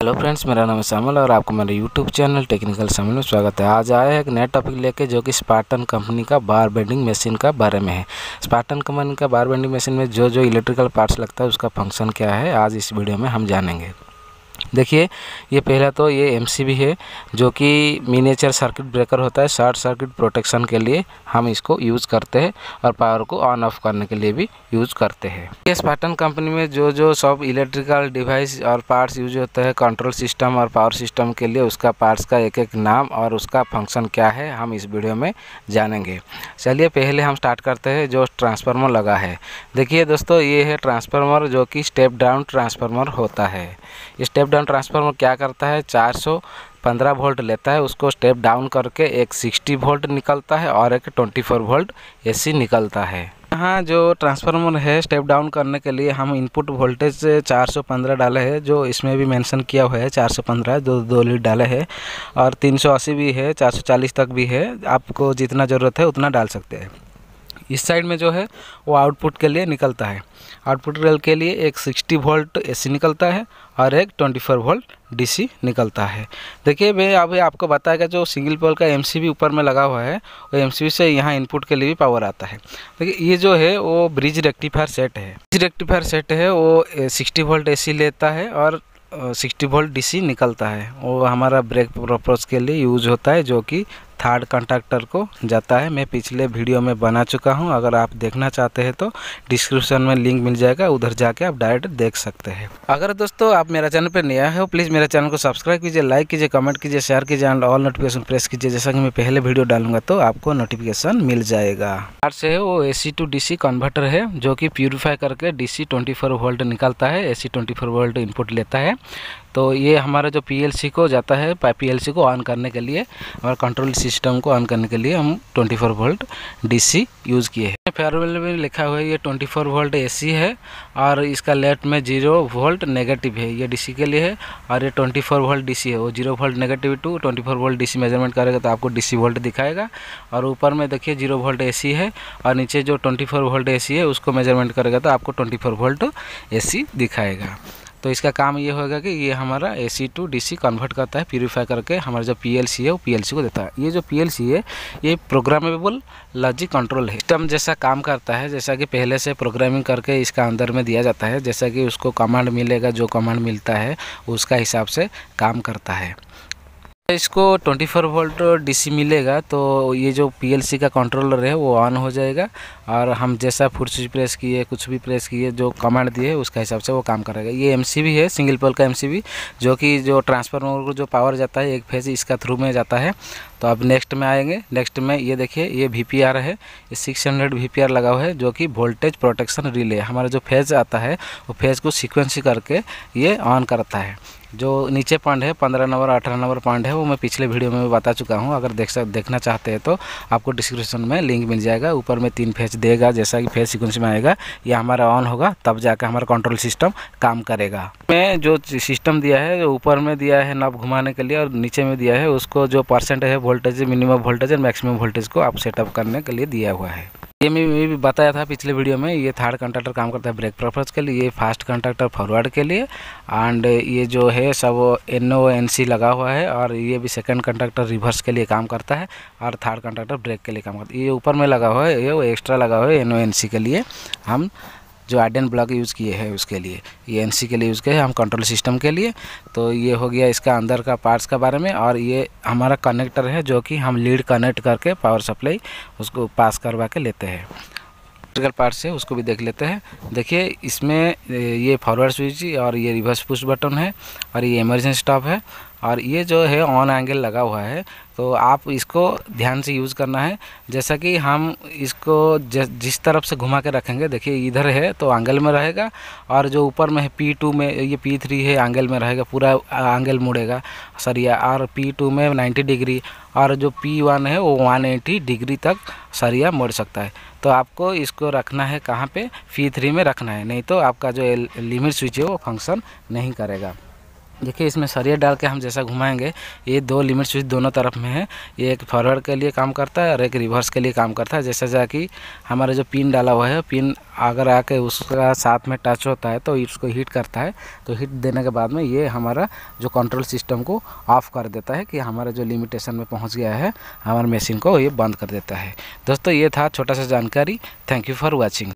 Hello friends, मेरा नाम है और आपको मेरे यूट्यूब चैनल टेक्निकल सामल में स्वागत है। आज आया है एक नया टॉपिक लेके जो कि स्पार्टन कंपनी का बार बेंडिंग मशीन का बारे में है। स्पार्टन कंपनी का बार बेंडिंग मशीन में जो जो इलेक्ट्रिकल पार्ट्स लगता है, उसका फ़ंक्शन क्या है, आज इस वीडियो में हम जानेंगे। देखिए, ये पहला तो ये एमसीबी है, जो कि मिनेचर सर्किट ब्रेकर होता है शॉर्ट सर्किट प्रोटेक्शन के लिए हम इसको यूज़ करते हैं और पावर को ऑन ऑफ़ करने के लिए भी यूज़ करते हैं। ये स्पार्टन कंपनी में जो जो सब इलेक्ट्रिकल डिवाइस और पार्ट्स यूज़ होते हैं कंट्रोल सिस्टम और पावर सिस्टम के लिए उसका पार्ट्स का एक एक नाम और उसका फ़ंक्शन क्या है, हम इस वीडियो में जानेंगे। चलिए, पहले हम स्टार्ट करते हैं, जो ट्रांसफार्मर लगा है। देखिए दोस्तों, ये है ट्रांसफार्मर जो कि स्टेप डाउन ट्रांसफार्मर होता है। स्टेप डाउन ट्रांसफार्मर क्या करता है? 415 वोल्ट लेता है, उसको स्टेप डाउन करके एक 60 वोल्ट निकलता है और एक 24 वोल्ट एसी निकलता है। यहाँ जो ट्रांसफार्मर है स्टेप डाउन करने के लिए हम इनपुट वोल्टेज 415 डाले हैं, जो इसमें भी मेंशन किया हुआ है 415 दो दो लीड डाले हैं, और 380 भी है 440 तक भी है। आपको जितना ज़रूरत है उतना डाल सकते हैं। इस साइड में जो है, वो आउटपुट के लिए निकलता है। आउटपुट रेल के लिए एक 60 वोल्ट एसी निकलता है और एक 24 वोल्ट डीसी निकलता है। देखिए, मैं अभी आपको बताएगा जो सिंगल पोल का एमसीबी ऊपर में लगा हुआ है, वो एमसीबी से यहाँ इनपुट के लिए भी पावर आता है। देखिए, ये जो है, वो ब्रिज रेक्टिफायर सेट है। ब्रिज रेक्टिफायर सेट है, वो 60 वोल्ट एसी लेता है और सिक्सटी वोल्ट डीसी निकलता है। वो हमारा ब्रेक पर्पज़ के लिए यूज़ होता है, जो कि थर्ड कंडक्टर को जाता है। मैं पिछले वीडियो में बना चुका हूँ। अगर आप देखना चाहते हैं तो डिस्क्रिप्शन में लिंक मिल जाएगा। उधर जाके आप डायरेक्ट देख सकते हैं। अगर दोस्तों आप मेरा चैनल पर नया हो प्लीज़ मेरे चैनल को सब्सक्राइब कीजिए लाइक कीजिए कमेंट कीजिए शेयर कीजिए एंड ऑल नोटिफिकेशन प्रेस कीजिए। जैसा कि मैं पहले वीडियो डालूँगा तो आपको नोटिफिकेशन मिल जाएगा। से है, वो ए टू डीसी कन्वर्टर है, जो कि प्यूरीफाई करके डी सी वोल्ट निकलता है। ए सी वोल्ट इनपुट लेता है। तो ये हमारा जो पीएलसी को जाता है पीएलसी को ऑन करने के लिए, हमारा कंट्रोल सिस्टम को ऑन करने के लिए हम 24 वोल्ट डीसी यूज़ किए हैं। फेयरवेल में लिखा हुआ है, ये 24 वोल्ट एसी है, और इसका लेफ़्ट में ज़ीरो वोल्ट नेगेटिव है, ये डीसी के लिए है, और ये 24 वोल्ट डीसी है। वो zero volt negative to 24 volt DC measurement करेगा तो आपको डीसी वोल्ट दिखाएगा, और ऊपर में देखिए ज़ीरो वोल्ट एसी है, और नीचे जो ट्वेंटी वोल्ट एसी है, उसको मेज़रमेंट करेगा तो आपको ट्वेंटी वोल्ट एसी दिखाएगा। तो इसका काम ये होगा कि ये हमारा A C to D C convert करता है प्योरीफाई करके हमारा जो पी एल सी है, वो पी एल सी को देता है। ये जो पी एल सी है, ये प्रोग्रामेबल लॉजिक कंट्रोल है। सिस्टम जैसा काम करता है, जैसा कि पहले से प्रोग्रामिंग करके इसका अंदर में दिया जाता है, जैसा कि उसको कमांड मिलेगा, जो कमांड मिलता है, उसका हिसाब से काम करता है। इसको 24 वोल्ट डीसी मिलेगा तो ये जो पीएलसी का कंट्रोलर है, वो ऑन हो जाएगा। और हम जैसा फुट स्विच प्रेस किए, कुछ भी प्रेस किए, जो कमांड दिए, उसका हिसाब से वो काम करेगा। ये एमसीबी है सिंगल पोल का एमसीबी जो कि जो ट्रांसफार्मर को जो पावर जाता है, एक फ़ेज़ इसका थ्रू में जाता है। तो अब नेक्स्ट में आएँगे। नेक्स्ट में ये देखिए, ये वी पी आर है। ये six hundred V P R लगा हुआ है, जो कि वोल्टेज प्रोटेक्शन रिले हमारा जो फ़ेज़ आता है, वो फ़ेज़ को सिक्वेंसी करके ये ऑन करता है। जो नीचे पॉइंट है, पंद्रह नंबर, अठारह नंबर पॉइंट है, वो मैं पिछले वीडियो में भी बता चुका हूँ। अगर देख सक, देखना चाहते हैं तो आपको डिस्क्रिप्शन में लिंक मिल जाएगा। ऊपर में तीन फ़ेज़ देगा, जैसा कि फ़ेज़ सिक्वेंस में आएगा। ये हमारा ऑन होगा, तब जाकर हमारा कंट्रोल सिस्टम काम करेगा। मैं जो सिस्टम दिया है ऊपर में दिया है नब घुमाने के लिए और नीचे में दिया है, उसको जो परसेंट है वोल्टेज मिनिमम वोल्टेज और मैक्सिमम वोल्टेज को आप सेटअप करने के लिए दिया हुआ है। ये मैं भी बताया था पिछले वीडियो में, ये थर्ड कंट्रैक्टर काम करता है ब्रेक पर्पज़ के लिए, ये फास्ट कंट्रैक्टर फॉरवर्ड के लिए एंड ये जो है, सब एन ओ एन सी लगा हुआ है, और ये भी सेकंड कंट्रैक्टर रिवर्स के लिए काम करता है, और थर्ड कंट्रैक्टर ब्रेक के लिए काम करता है। ये ऊपर में लगा हुआ है, ये वो एक्स्ट्रा लगा हुआ है एन ओ एन सी के लिए, हम जो आइडेन ब्लॉक यूज़ किए हैं उसके लिए, ये एनसी के लिए यूज़ किए हैं, हम कंट्रोल सिस्टम के लिए। तो ये हो गया इसका अंदर का पार्ट्स के बारे में और ये हमारा कनेक्टर है जो कि हम लीड कनेक्ट करके पावर सप्लाई उसको पास करवा के लेते हैं। इलेक्ट्रिकल पार्ट्स है उसको भी देख लेते हैं। देखिए, इसमें, ये फॉरवर्ड स्विच और ये रिवर्स पुश बटन है और ये इमरजेंसी स्टॉप है। और ये जो है ऑन एंगल लगा हुआ है तो आप इसको ध्यान से यूज़ करना है। जैसा कि हम इसको जिस तरफ़ से घुमा के रखेंगे, देखिए इधर है तो एंगल में रहेगा, और जो ऊपर में है पी टू में, ये पी थ्री है एंगल में रहेगा, पूरा एंगल मुड़ेगा। सरिया और पी टू में नाइन्टी डिग्री और जो पी वन है, वो वन एटी डिग्री तक सरिया मुड़ सकता है। तो आपको इसको रखना है कहाँ पे? पी थ्री में रखना है, नहीं तो आपका जो लिमिट स्विच है, वो फ़ंक्शन नहीं करेगा। देखिए, इसमें सरिया डाल के हम जैसा घुमाएँगे, ये दो लिमिट स्विच दोनों तरफ़ में है। ये एक फॉरवर्ड के लिए काम करता है और एक रिवर्स के लिए काम करता है। जैसा जा कि हमारा जो पिन डाला हुआ है पिन अगर आके उसका साथ में टच होता है तो इसको हीट करता है। तो हीट देने के बाद में ये हमारा जो कंट्रोल सिस्टम को ऑफ़ कर देता है कि हमारा जो लिमिटेशन में पहुँच गया है, हमारे मशीन को ये बंद कर देता है। दोस्तों, ये था छोटा सा जानकारी। Thank you for watching